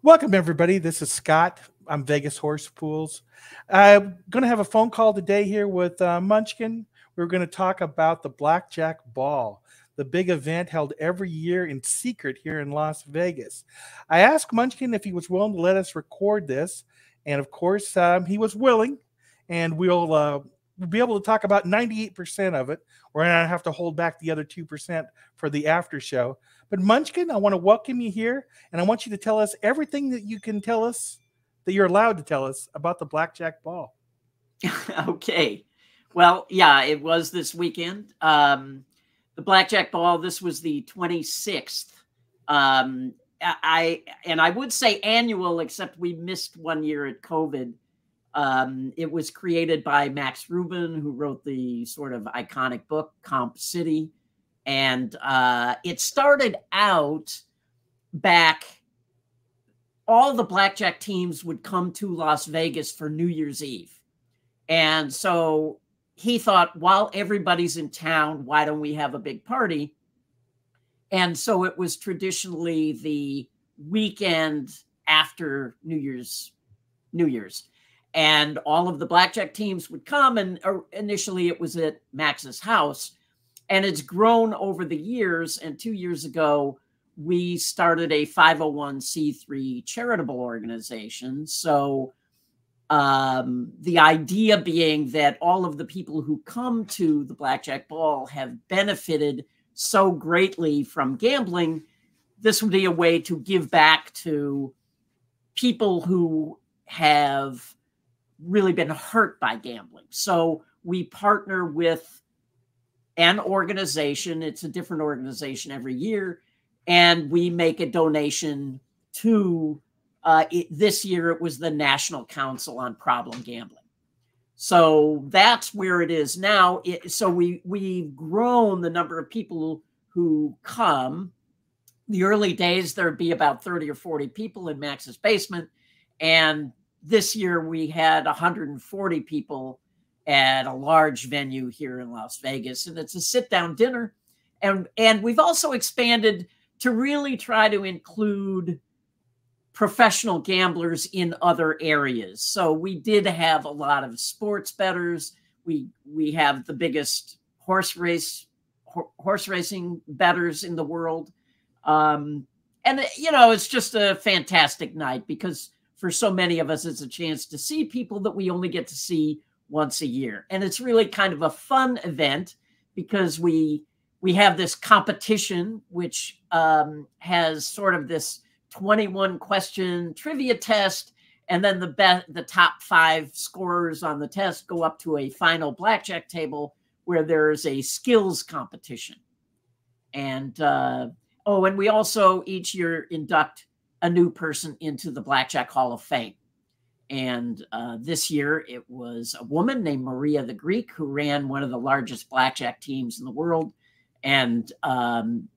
Welcome, everybody. This is Scott. I'm Vegas Horse Pools. I'm going to have a phone call today here with uh, Munchkin. We're going to talk about the Blackjack Ball, the big event held every year in secret here in Las Vegas. I asked Munchkin if he was willing to let us record this, and of course, um, he was willing. And we'll uh, be able to talk about 98% of it. We're going to have to hold back the other 2% for the after show. But Munchkin, I want to welcome you here, and I want you to tell us everything that you can tell us that you're allowed to tell us about the blackjack ball. okay. Well, yeah, it was this weekend. Um, the blackjack ball. This was the 26th. Um, I and I would say annual, except we missed one year at COVID. Um, it was created by Max Rubin, who wrote the sort of iconic book Comp City. And uh, it started out back, all the blackjack teams would come to Las Vegas for New Year's Eve. And so he thought, while everybody's in town, why don't we have a big party? And so it was traditionally the weekend after New Year's New Year's and all of the blackjack teams would come and uh, initially it was at Max's house and it's grown over the years. And two years ago, we started a 501c3 charitable organization. So um, the idea being that all of the people who come to the Blackjack Ball have benefited so greatly from gambling. This would be a way to give back to people who have really been hurt by gambling. So we partner with an organization. It's a different organization every year. And we make a donation to, uh, it, this year it was the National Council on Problem Gambling. So that's where it is now. It, so we, we've grown the number of people who come. The early days, there'd be about 30 or 40 people in Max's basement. And this year we had 140 people at a large venue here in Las Vegas, and it's a sit down dinner. And, and we've also expanded to really try to include professional gamblers in other areas. So we did have a lot of sports bettors. We we have the biggest horse race horse racing bettors in the world. Um, and you know, it's just a fantastic night because for so many of us, it's a chance to see people that we only get to see once a year. And it's really kind of a fun event because we we have this competition which um, has sort of this 21 question trivia test and then the best the top five scorers on the test go up to a final blackjack table where there's a skills competition and uh, oh and we also each year induct a new person into the blackjack hall of fame and uh, this year it was a woman named Maria the Greek who ran one of the largest blackjack teams in the world. And, um,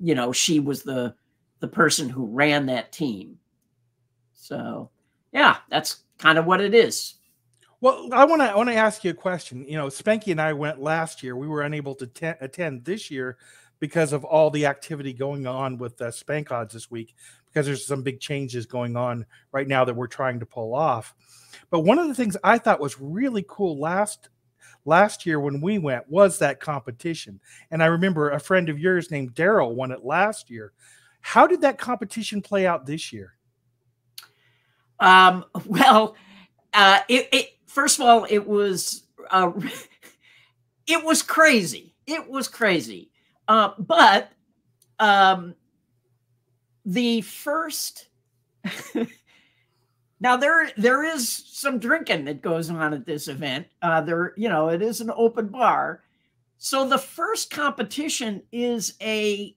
you know, she was the, the person who ran that team. So, yeah, that's kind of what it is. Well, I want to I want to ask you a question. You know, Spanky and I went last year. We were unable to te- attend this year because of all the activity going on with uh, Spank Odds this week because there's some big changes going on right now that we're trying to pull off. But one of the things I thought was really cool last last year when we went was that competition. And I remember a friend of yours named Daryl won it last year. How did that competition play out this year? Um, well, uh, it, it, first of all, it was uh, it was crazy. It was crazy. Uh, but um, the first now there there is some drinking that goes on at this event. Uh there you know it is an open bar. So the first competition is a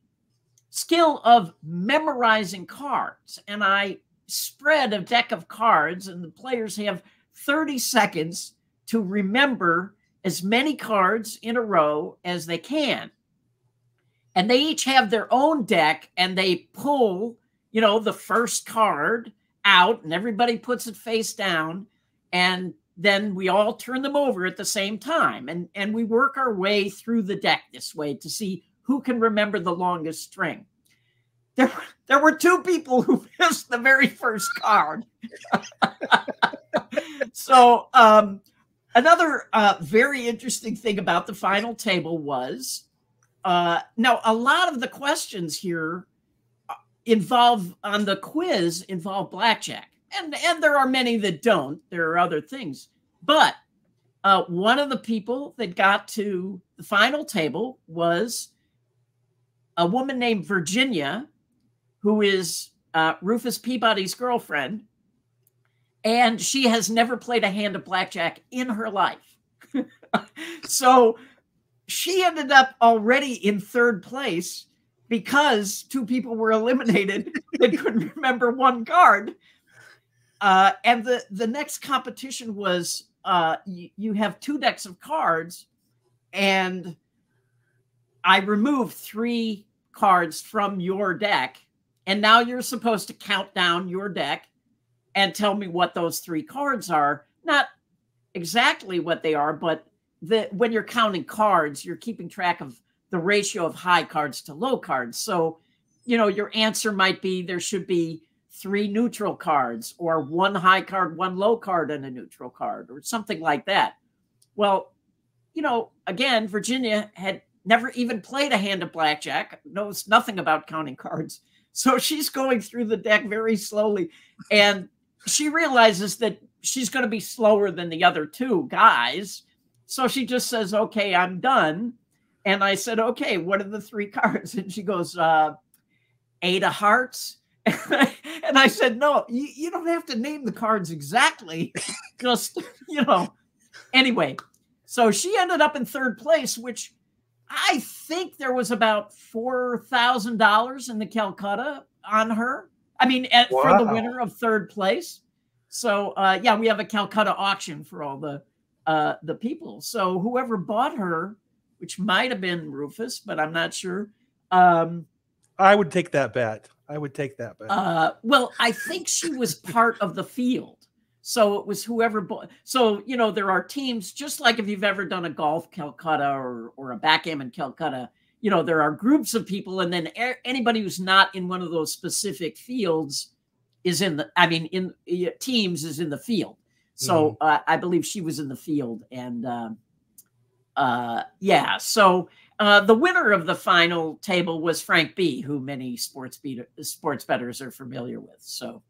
skill of memorizing cards. And i spread a deck of cards and the players have 30 seconds to remember as many cards in a row as they can and they each have their own deck and they pull, you know, the first card out and everybody puts it face down and then we all turn them over at the same time and and we work our way through the deck this way to see who can remember the longest string. there, there were two people who missed the very first card. so, um, another uh, very interesting thing about the final table was uh, now a lot of the questions here uh, involve on the quiz involve blackjack, and and there are many that don't. There are other things, but uh, one of the people that got to the final table was a woman named Virginia, who is uh, Rufus Peabody's girlfriend, and she has never played a hand of blackjack in her life. so she ended up already in third place because two people were eliminated that couldn't remember one card. Uh, and the, the next competition was uh, you, you have two decks of cards, and I removed three cards from your deck. And now you're supposed to count down your deck and tell me what those three cards are. Not exactly what they are, but the when you're counting cards, you're keeping track of the ratio of high cards to low cards. So, you know, your answer might be there should be three neutral cards or one high card, one low card, and a neutral card or something like that. Well, you know, again, Virginia had never even played a hand of blackjack, knows nothing about counting cards. So she's going through the deck very slowly. And she realizes that she's going to be slower than the other two guys. So she just says, okay, I'm done. And I said, okay, what are the three cards? And she goes, uh, eight of hearts. and I said, no, you, you don't have to name the cards exactly. Just, you know, anyway. So she ended up in third place, which I think there was about $4,000 in the Calcutta on her. I mean, at, wow. for the winner of third place. So, uh, yeah, we have a Calcutta auction for all the uh, the people. So whoever bought her, which might have been Rufus, but I'm not sure. Um, I would take that bet. I would take that bet. Uh, well, I think she was part of the field. So it was whoever bought. So, you know, there are teams, just like if you've ever done a golf Calcutta or, or a backgammon Calcutta, you know, there are groups of people. And then anybody who's not in one of those specific fields is in the, I mean, in teams is in the field. So mm. uh, I believe she was in the field. And uh, uh, yeah, so uh, the winner of the final table was Frank B, who many sports beat, sports bettors are familiar with. So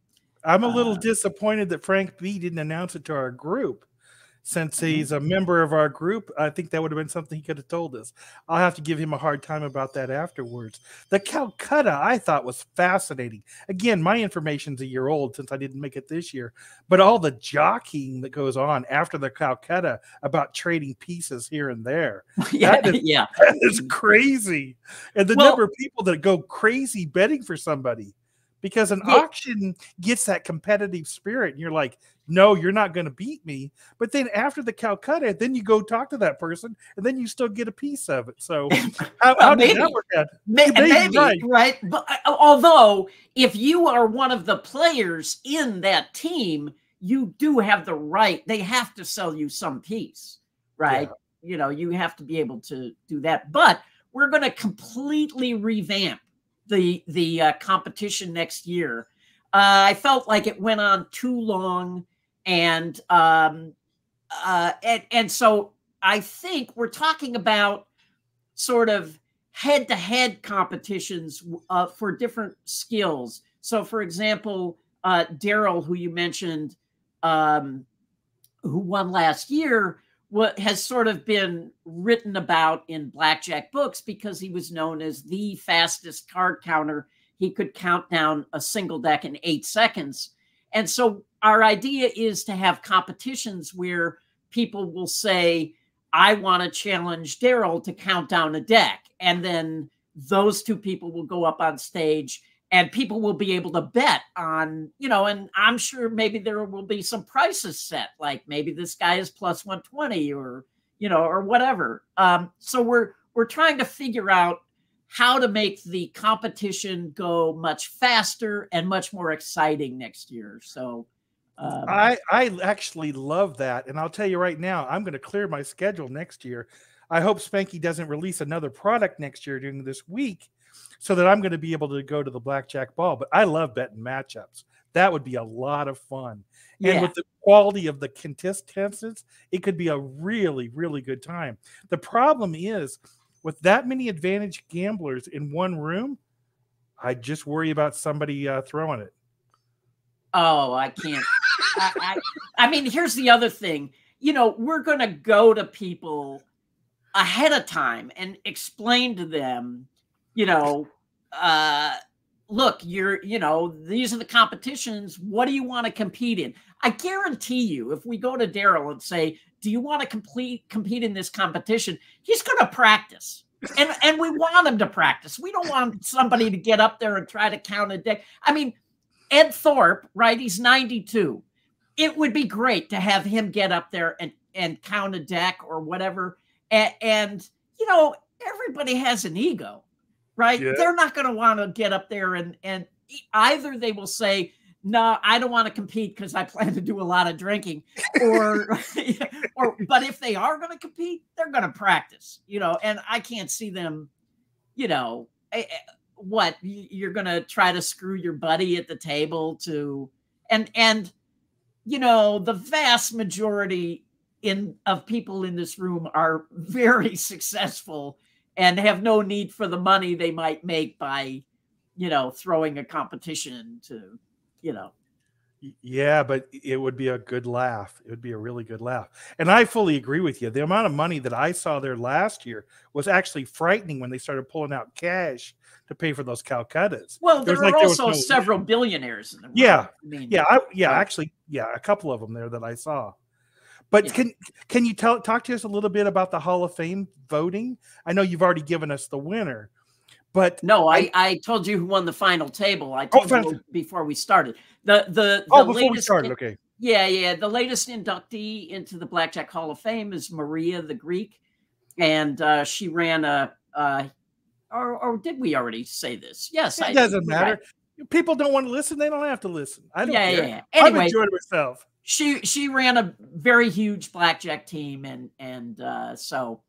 I'm a little uh, disappointed that Frank B didn't announce it to our group since mm-hmm. he's a member of our group, I think that would have been something he could have told us. I'll have to give him a hard time about that afterwards. The Calcutta I thought was fascinating. Again, my information's a year old since I didn't make it this year, but all the jockeying that goes on after the Calcutta about trading pieces here and there. yeah, that is, yeah. That is crazy. And the well, number of people that go crazy betting for somebody because an yeah. auction gets that competitive spirit and you're like no you're not going to beat me but then after the calcutta then you go talk to that person and then you still get a piece of it so how, well, how maybe, did that work out maybe, maybe right. right but uh, although if you are one of the players in that team you do have the right they have to sell you some piece right yeah. you know you have to be able to do that but we're going to completely revamp the the uh, competition next year. Uh, I felt like it went on too long, and um, uh, and and so I think we're talking about sort of head-to-head competitions uh, for different skills. So, for example, uh, Daryl, who you mentioned, um, who won last year, what has sort of been written about in blackjack books because he was known as the fastest card counter. He could count down a single deck in eight seconds. And so our idea is to have competitions where people will say, I want to challenge Daryl to count down a deck. And then those two people will go up on stage and people will be able to bet on, you know, and I'm sure maybe there will be some prices set, like maybe this guy is plus 120 or, you know, or whatever. Um, so we're we're trying to figure out how to make the competition go much faster and much more exciting next year. So um, I I actually love that, and I'll tell you right now, I'm going to clear my schedule next year. I hope Spanky doesn't release another product next year during this week so that I'm going to be able to go to the blackjack ball. But I love betting matchups. That would be a lot of fun. And Yeah. with the quality of the contestants, it could be a really, really good time. The problem is with that many advantage gamblers in one room, I just worry about somebody uh, throwing it. Oh, I can't. I, I, I mean, here's the other thing. You know, we're going to go to people ahead of time and explain to them, you know, uh, look, you're, you know, these are the competitions. What do you want to compete in? I guarantee you, if we go to Daryl and say, do you want to complete compete in this competition? He's going to practice. And and we want him to practice. We don't want somebody to get up there and try to count a deck. I mean, Ed Thorp, right? He's 92. It would be great to have him get up there and and count a deck or whatever. And, and you know, everybody has an ego, right? Yeah. They're not going to want to get up there and and either they will say, "No, I don't want to compete because I plan to do a lot of drinking," or or but if they are going to compete, they're going to practice, you know. And I can't see them, you know, what you're going to try to screw your buddy at the table to and and you know the vast majority in of people in this room are very successful and have no need for the money they might make by you know throwing a competition to you know Yeah, but it would be a good laugh. It would be a really good laugh. And I fully agree with you. The amount of money that I saw there last year was actually frightening when they started pulling out cash to pay for those Calcuttas. well There there was are like- there also no- several billionaires in the. Yeah, I mean, Yeah, I, yeah, Yeah. actually, yeah, a couple of them there that I saw. But Yeah. can can you tell talk to us a little bit about the Hall of Fame voting? I know you've already given us the winner, but No, I, I- I told you who won the final table. I told final- you before we started. The the, the oh, before we latest started, okay, Yeah, yeah. The latest inductee into the Blackjack Hall of Fame is Maria the Greek, and uh, she ran a. Uh, or, or did we already say this? Yes, it did. doesn't matter. right. People don't want to listen; they don't have to listen. I don't Yeah, care. yeah, yeah. I've Anyway, enjoyed myself. She she ran a very huge blackjack team, and and uh, so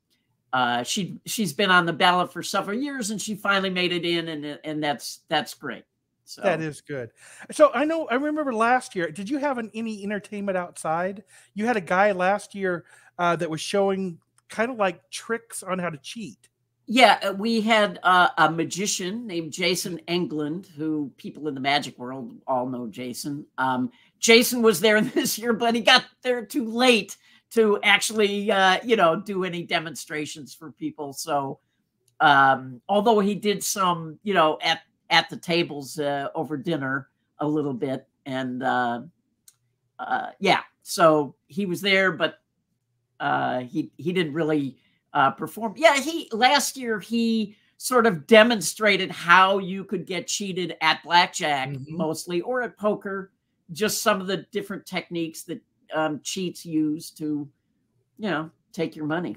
uh, she she's been on the ballot for several years, and she finally made it in, and and that's that's great. So That is good. So I know I remember last year. Did you have an, any entertainment outside? You had a guy last year uh, that was showing kind of like tricks on how to cheat. Yeah, uh, we had uh, a magician named Jason England, who people in the magic world all know Jason. Um, Jason was there this year, but he got there too late to actually, uh, you know, do any demonstrations for people. So, um, although he did some, you know, at at the tables uh, over dinner a little bit, and uh, uh, yeah, so he was there, but uh, he he didn't really uh, perform. Yeah, he last year he sort of demonstrated how you could get cheated at blackjack Mhm. mostly or at poker, just some of the different techniques that um, cheats use to, you know, take your money.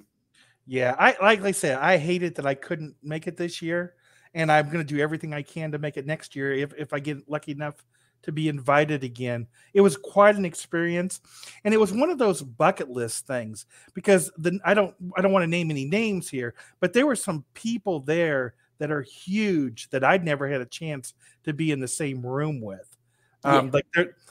Yeah, I like I said, I hated that I couldn't make it this year, and I'm going to do everything I can to make it next year if if I get lucky enough to be invited again. It was quite an experience, and it was one of those bucket list things because the I don't I don't want to name any names here, but there were some people there that are huge that I'd never had a chance to be in the same room with. Um, like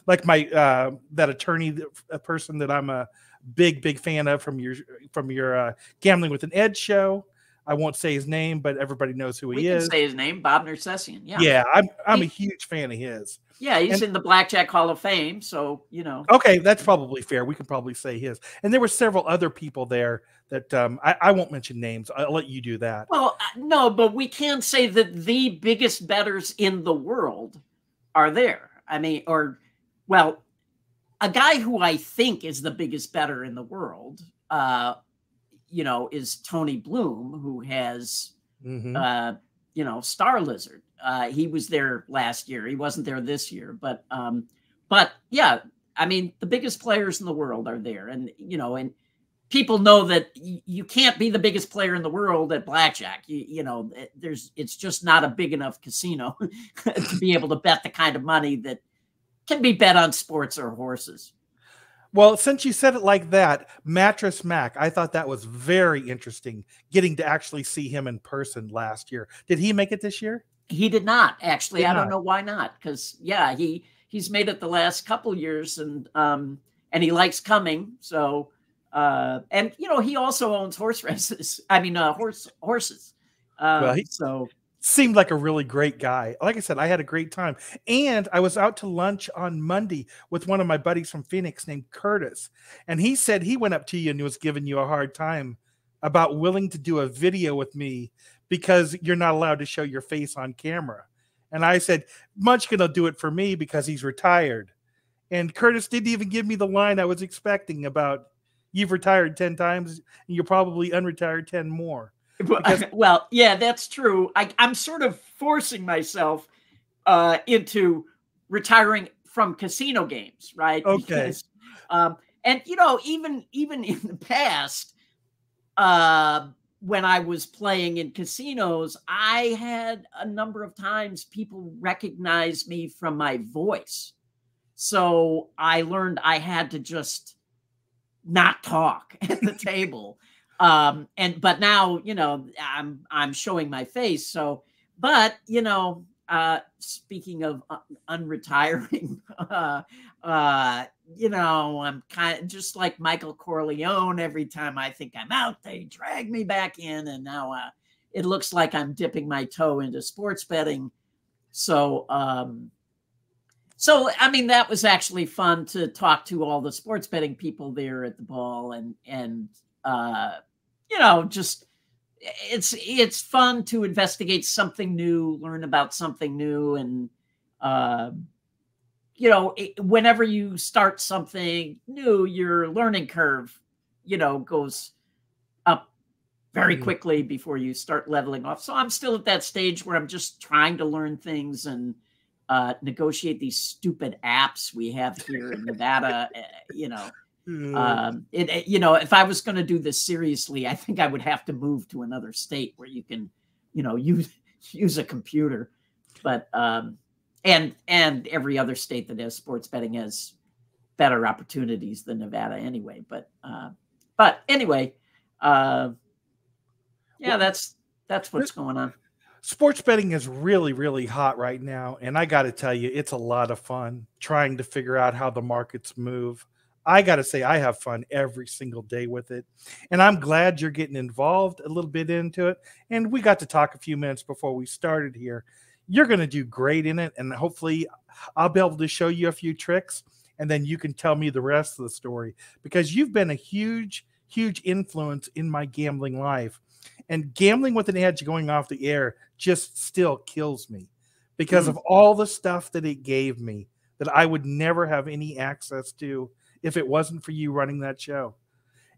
like my uh, that attorney, a person that I'm a big big fan of from your from your uh, gambling with an edge show. I won't say his name, but everybody knows who he is We he can is. say his name, Bob Nersesian. Yeah, yeah, I'm I'm a huge fan of his. yeah, he's And- in the Blackjack Hall of Fame, so you know. Okay, that's probably fair. We can probably say his. And there were several other people there that um, I, I won't mention names. I'll let you do that. Well, uh, no, but we can say that the biggest betters in the world are there. I mean, or, well, a guy who I think is the biggest better in the world, uh, you know, is Tony Bloom, who has, Mhm. uh, you know, Starlizard. Uh, he was there last year. He wasn't there this year, but, um, but yeah, I mean, the biggest players in the world are there, and you know, and people know that you can't be the biggest player in the world at blackjack. You, you know, there's it's just not a big enough casino to be able to bet the kind of money that can be bet on sports or horses. Well, since you said it like that, Mattress Mac, I thought that was very interesting getting to actually see him in person last year. Did he make it this year? He did not actually. Did I don't know why not. Because yeah, he he's made it the last couple years, and um and he likes coming. So uh and you know he also owns horse races. I mean uh horse horses. Uh, well, he, so seemed like a really great guy. Like I said, I had a great time. And I was out to lunch on Monday with one of my buddies from Phoenix named Curtis. And he said he went up to you and was giving you a hard time about willing to do a video with me because you're not allowed to show your face on camera. And I said, Munchkin will do it for me because he's retired. And Curtis didn't even give me the line I was expecting about you've retired 10 times and you're probably unretired 10 more. Because- well, yeah, that's true. I, I'm sort of forcing myself uh, into retiring from casino games, right? Okay. Because, um, and you know, even even in the past, uh, when I was playing in casinos, I had a number of times people recognize me from my voice. So I learned I had to just not talk at the table. Um and but now you know i'm i'm showing my face. So but you know uh speaking of uh, unretiring uh uh you know i'm kind of just like michael corleone every time i think i'm out they drag me back in. And now uh it looks like i'm dipping my toe into sports betting. So um so i mean that was actually fun to talk to all the sports betting people there at the ball and and uh you know, just it's it's fun to investigate something new, learn about something new, and uh, you know, it, whenever you start something new, your learning curve, you know, goes up very mm-hmm. quickly before you start leveling off. So I'm still at that stage where I'm just trying to learn things and uh, negotiate these stupid apps we have here in Nevada. Eh, you know, Mm. Um, it, it, you know, if I was going to do this seriously, I think I would have to move to another state where you can, you know, use use a computer. But um, and and every other state that has sports betting has better opportunities than Nevada anyway. But uh, but anyway, uh, yeah, that's that's what's going on. Sports betting is really, really hot right now. And I got to tell you, it's a lot of fun trying to figure out how the markets move. I got to say, I have fun every single day with it. And I'm glad you're getting involved a little bit into it. And we got to talk a few minutes before we started here. You're going to do great in it. And hopefully, I'll be able to show you a few tricks and then you can tell me the rest of the story because you've been a huge, huge influence in my gambling life. And gambling with an edge going off the air just still kills me because mm. of all the stuff that it gave me that I would never have any access to if it wasn't for you running that show.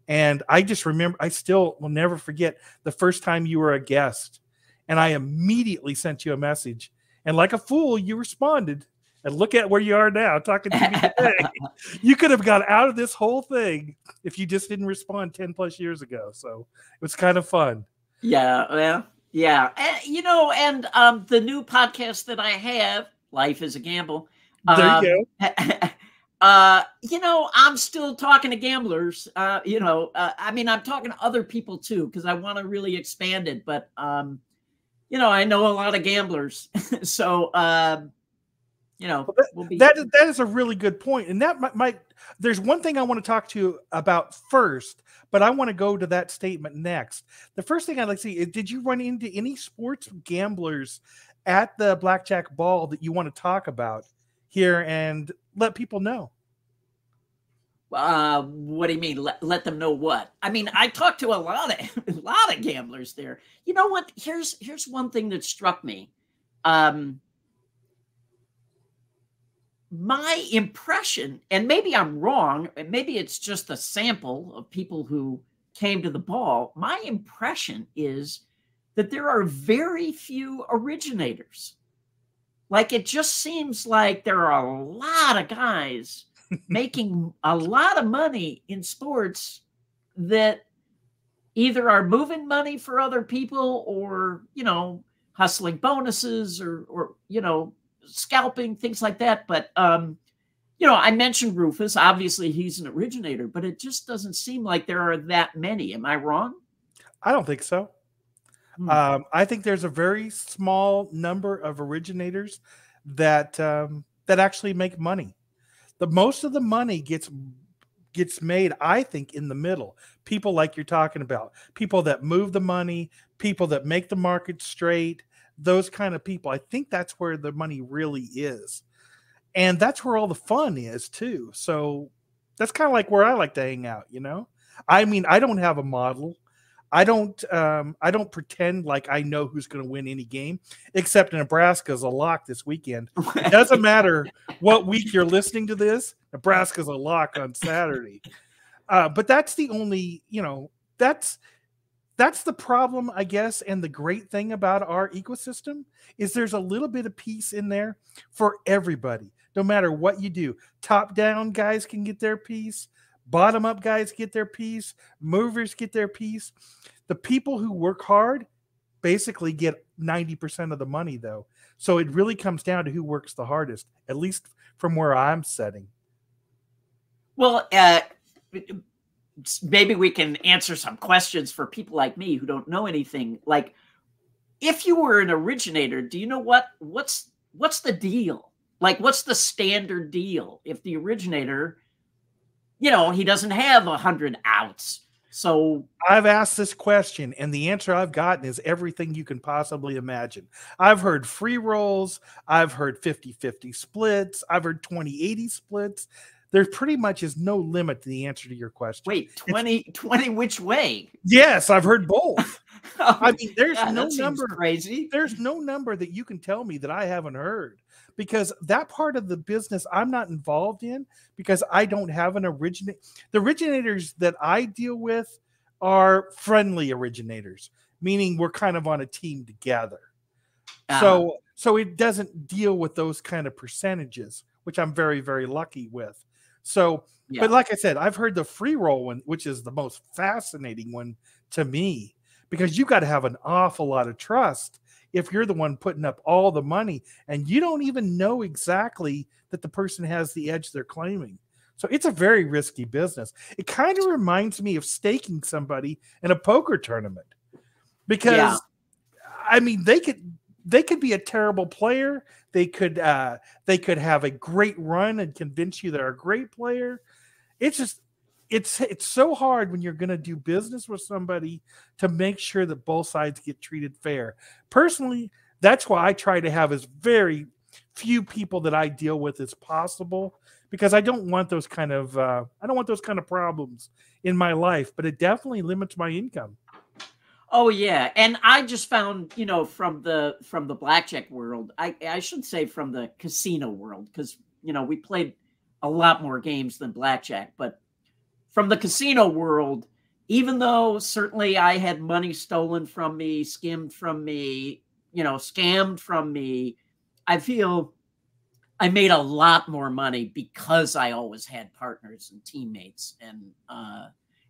And I just remember, I still will never forget the first time you were a guest. And I immediately sent you a message. And like a fool, you responded. And look at where you are now talking to me today. you could have got out of this whole thing if you just didn't respond 10 plus years ago. So it was kind of fun. Yeah. Well, yeah. And, you know, and um, the new podcast that I have, Life is a Gamble. There um, you go. Uh, you know, I'm still talking to gamblers. Uh, you know, uh, I mean, I'm talking to other people too because I want to really expand it. But um, you know, I know a lot of gamblers, so um, you know, well, be- that that is a really good point, and that might, might. There's one thing I want to talk to you about first, but I want to go to that statement next. The first thing I'd like to see is: Did you run into any sports gamblers at the blackjack ball that you want to talk about? here and let people know? Uh, what do you mean? Let, let them know what? I mean, I talked to a lot of a lot of gamblers there. You know what? Here's here's one thing that struck me. Um, my impression, and maybe I'm wrong, maybe it's just a sample of people who came to the ball. My impression is that there are very few originators. Like it just seems like there are a lot of guys making a lot of money in sports that either are moving money for other people or, you know, hustling bonuses or or you know, scalping things like that, but um you know, I mentioned Rufus. Obviously, he's an originator, but it just doesn't seem like there are that many. Am I wrong? I don't think so. Hmm. Um, I think there's a very small number of originators that um, that actually make money. The most of the money gets gets made, I think, in the middle. People like you're talking about, people that move the money, people that make the market straight, those kind of people. I think that's where the money really is. And that's where all the fun is too. So that's kind of like where I like to hang out, you know? I mean, I don't have a model. I don't um, I don't pretend like I know who's going to win any game, except Nebraska's a lock this weekend. It doesn't matter what week you're listening to this, Nebraska's a lock on Saturday. Uh, but that's the only, you know, that's that's the problem, I guess. And the great thing about our ecosystem is there's a little bit of piece in there for everybody, no matter what you do. Top down guys can get their piece, bottom up guys get their piece, movers get their piece. The people who work hard basically get 90% of the money, though. So it really comes down to who works the hardest, at least from where I'm setting. Well, uh, maybe we can answer some questions for people like me who don't know anything. Like, if you were an originator, do you know what what's what's the deal? Like, what's the standard deal if the originator, you know, he doesn't have a hundred outs? So I've asked this question, and the answer I've gotten is everything you can possibly imagine. I've heard free rolls, I've heard 50 50 splits, I've heard 20 80 splits there pretty much is no limit to the answer to your question. Wait, 20, 20 which way? Yes, I've heard both. oh, I mean, there's yeah, no number crazy. There's no number that you can tell me that I haven't heard because that part of the business I'm not involved in because I don't have an originate. The originators that I deal with are friendly originators, meaning we're kind of on a team together. Uh-huh. So so it doesn't deal with those kind of percentages, which I'm very very lucky with. So, yeah. but like I said, I've heard the free roll one, which is the most fascinating one to me, because you got to have an awful lot of trust if you're the one putting up all the money and you don't even know exactly that the person has the edge they're claiming. So it's a very risky business. It kind of reminds me of staking somebody in a poker tournament because yeah. I mean they could they could be a terrible player. They could uh, they could have a great run and convince you they're a great player. It's just it's it's so hard when you're going to do business with somebody to make sure that both sides get treated fair. Personally, that's why I try to have as very few people that I deal with as possible because I don't want those kind of uh, I don't want those kind of problems in my life. But it definitely limits my income. Oh yeah, and I just found, you know, from the from the blackjack world, I I should say from the casino world because you know we played a lot more games than blackjack, but from the casino world, even though certainly I had money stolen from me, skimmed from me, you know, scammed from me, I feel I made a lot more money because I always had partners and teammates and uh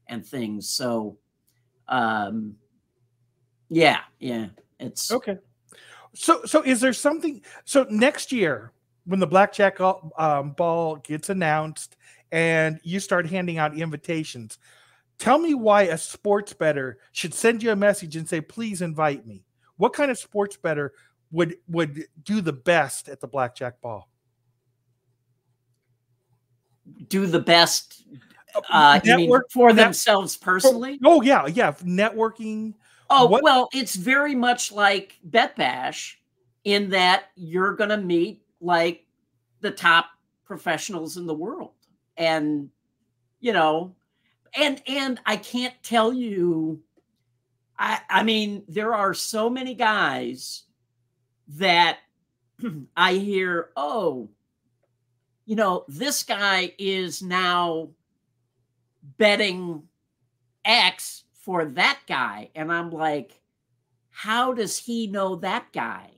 and things. So um yeah, yeah. It's okay. So, so is there something? So next year, when the blackjack um, ball gets announced and you start handing out invitations, tell me why a sports better should send you a message and say, "Please invite me." What kind of sports better would would do the best at the blackjack ball? Do the best uh, uh Network, for themselves personally? Oh yeah, yeah. Networking, Oh, what? well, it's very much like Bet Bash in that you're going to meet like the top professionals in the world. And, you know, and and I can't tell you I I mean, there are so many guys that I hear, "Oh, you know, this guy is now betting X for that guy. And I'm like, how does he know that guy?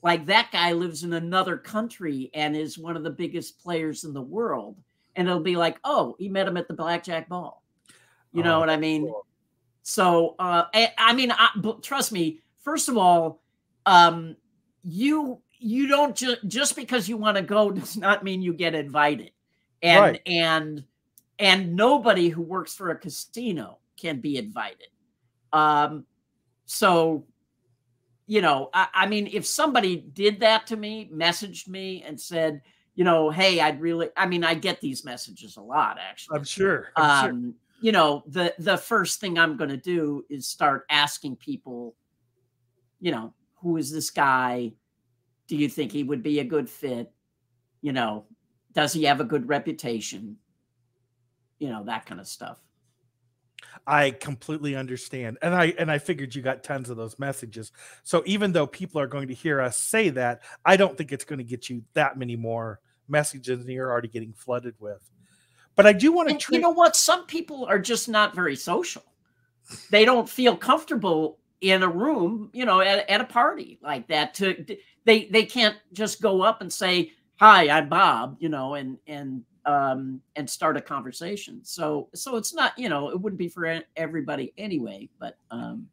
Like that guy lives in another country and is one of the biggest players in the world. And it'll be like, oh, he met him at the blackjack ball. You know oh, what I mean? Cool. So, uh, I, I mean, I, trust me. First of all, um, you you don't just just because you want to go does not mean you get invited. and Right. and and nobody who works for a casino can be invited. Um, so you know, I, I mean, if somebody did that to me, messaged me and said, you know, hey, I'd really, I mean, I get these messages a lot actually. I'm sure. I'm sure. Um, you know, the the first thing I'm going to do is start asking people, you know, who is this guy? Do you think he would be a good fit? You know, does he have a good reputation? You know, that kind of stuff. I completely understand. And I and I figured you got tons of those messages. So even though people are going to hear us say that, I don't think it's going to get you that many more messages than you're already getting flooded with. But I do want to you know what? Some people are just not very social. They don't feel comfortable in a room, you know, at, at a party like that. To they they can't just go up and say, "Hi, I'm Bob," you know, and and um and start a conversation. So so it's not, you know, it wouldn't be for everybody anyway. But um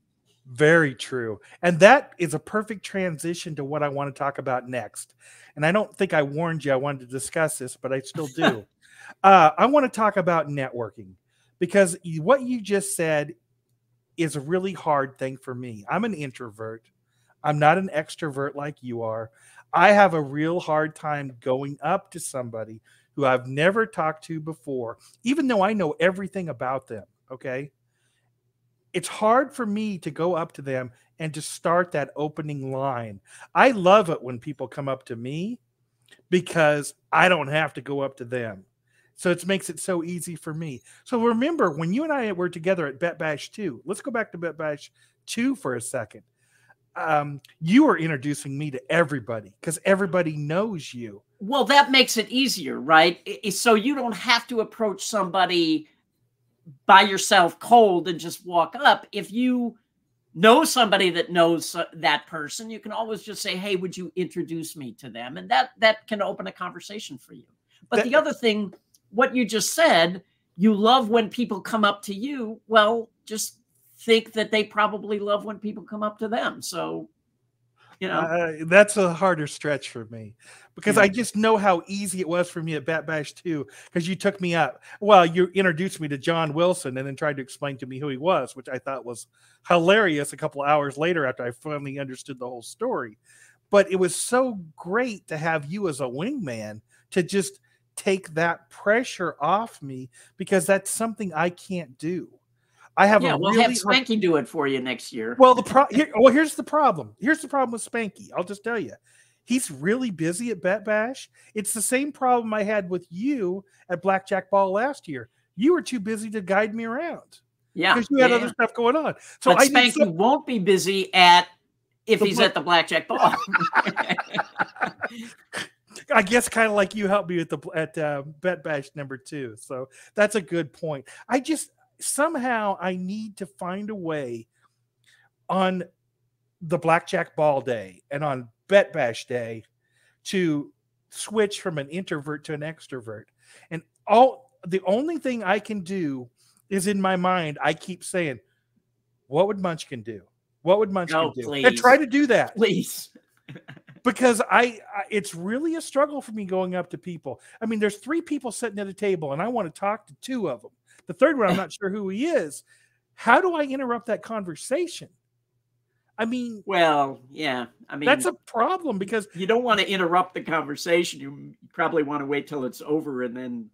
Very true. And that is a perfect transition to what I want to talk about next. And I don't think I warned you I wanted to discuss this, but I still do. uh, I want to talk about networking because what you just said is a really hard thing for me. I'm an introvert, I'm not an extrovert like you are. I have a real hard time going up to somebody who I've never talked to before, even though I know everything about them. Okay it's hard for me to go up to them and to start that opening line. I love it when people come up to me because I don't have to go up to them. So it makes it so easy for me. So remember when you and I were together at Bet Bash 2, let's go back to Bet Bash 2 for a second. Um, you were introducing me to everybody because everybody knows you. Well, that makes it easier, right? So you don't have to approach somebody by yourself cold and just walk up. If you know somebody that knows uh, that person, you can always just say, "Hey, would you introduce me to them?" And that that can open a conversation for you. But That- the other thing, what you just said, you love when people come up to you. Well, just think that they probably love when people come up to them. So, you know, Uh, that's a harder stretch for me because Yeah. I just know how easy it was for me at Bet Bash 2 because you took me up. Well, you introduced me to John Wilson and then tried to explain to me who he was, which I thought was hilarious a couple hours later after I finally understood the whole story. But it was so great to have you as a wingman to just take that pressure off me because that's something I can't do. I have yeah, a we'll really have hard- Spanky do it for you next year. well, the pro here, well, here's the problem. Here's the problem with Spanky. I'll just tell you, he's really busy at Bet Bash. It's the same problem I had with you at Blackjack Ball last year. You were too busy to guide me around yeah, because you had yeah, other yeah. stuff going on. So but I Spanky won't be busy at if The he's at the blackjack ball. I guess kind of like you helped me at the at uh, Bet Bash number two. So that's a good point. I just somehow I need to find a way on the Blackjack Ball Day and on Bet Bash Day to switch from an introvert to an extrovert. And all the only thing I can do is in my mind. I keep saying, "What would Munchkin do? What would Munchkin Oh, do?" And try to do that Please. because I, I it's really a struggle for me going up to people. I mean, there's three people sitting at a table and I want to talk to two of them. The third one, I'm not sure who he is. How do I interrupt that conversation? I mean, Well, yeah. I mean, that's a problem because you don't want to interrupt the conversation. You probably want to wait till it's over and then,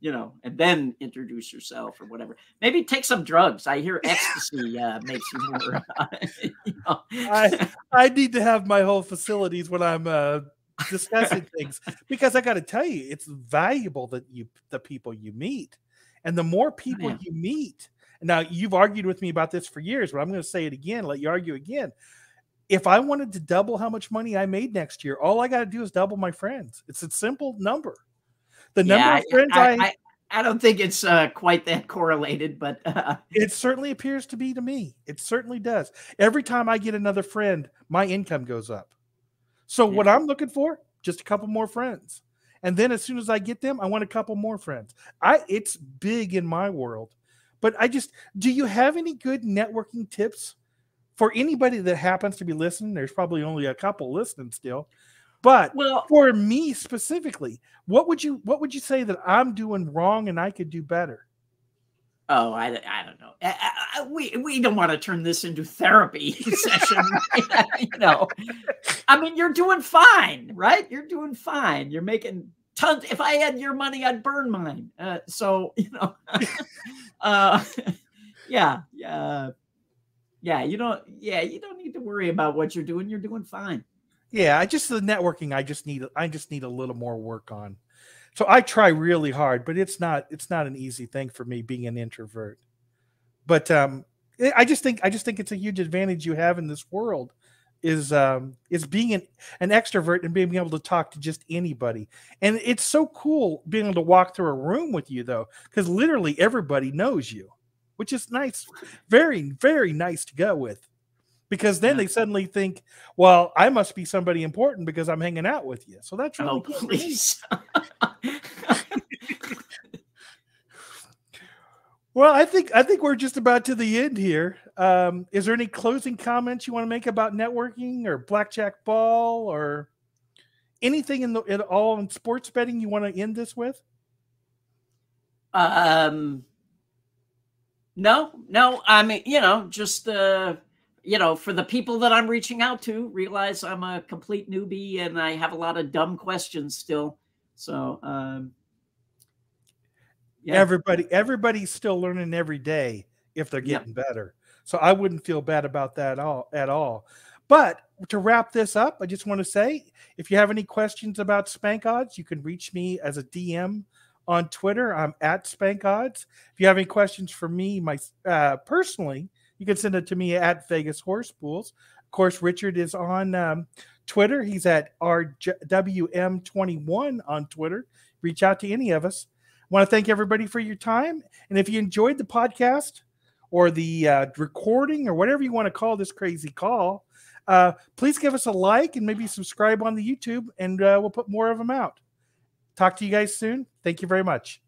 you know, and then introduce yourself or whatever. Maybe take some drugs. I hear ecstasy uh, makes you more. you know. I- I need to have my whole facilities when I'm uh, discussing things because I got to tell you, it's valuable that you the people you meet, and the more people yeah. you meet. Now you've argued with me about this for years, but I'm going to say it again. Let you argue again. If I wanted to double how much money I made next year, all I got to do is double my friends. It's a simple number. The number Yeah, of friends I, I, I, I don't think it's uh, quite that correlated, but uh, it certainly appears to be to me. It certainly does. Every time I get another friend, my income goes up. So what I'm looking for, just a couple more friends. And then as soon as I get them, I want a couple more friends. I it's big in my world. But I just do you have any good networking tips for anybody that happens to be listening? There's probably only a couple listening still. But Well, for me specifically, what would you what would you say that I'm doing wrong and I could do better? oh, I, I don't know. I, I- we we don't want to turn this into therapy session. you know, I mean, you're doing fine, right? You're doing fine. You're making tons. If I had your money, I'd burn mine. Uh, so you know, uh, yeah, yeah, yeah. You don't. Yeah, you don't need to worry about what you're doing. You're doing fine. Yeah, I just the networking I just need I just need a little more work on. So I try really hard, but it's not it's not an easy thing for me being an introvert. But um I- I just think I just think it's a huge advantage you have in this world is um is being an, an extrovert and being able to talk to just anybody. And it's so cool being able to walk through a room with you though cuz literally everybody knows you, which is nice very very nice to go with. Because then Yeah. they suddenly think, well, I must be somebody important because I'm hanging out with you. So that's really Oh, me. please. Well, I think I think we're just about to the end here. Um, is there any closing comments you want to make about networking or blackjack ball or anything in the at all in sports betting you want to end this with? Um, no, no. I mean, you know, just uh, you know, for the people that I'm reaching out to, realize I'm a complete newbie and I have a lot of dumb questions still. So, um, yeah, Everybody, everybody's still learning every day if they're Yeah. getting better. So I wouldn't feel bad about that all at all. But to wrap this up, I just want to say if you have any questions about Spank Odds, you can reach me as a DM on Twitter. I'm at Spank Odds. If you have any questions for me, my uh, personally, you can send it to me at Vegas Horse Pools. Of course, Richard is on um, Twitter. He's at RWM21 on Twitter. Reach out to any of us. I want to thank everybody for your time. And if you enjoyed the podcast or the uh, recording or whatever you want to call this crazy call, uh, please give us a like and maybe subscribe on the YouTube, and uh, we'll put more of them out. Talk to you guys soon. Thank you very much.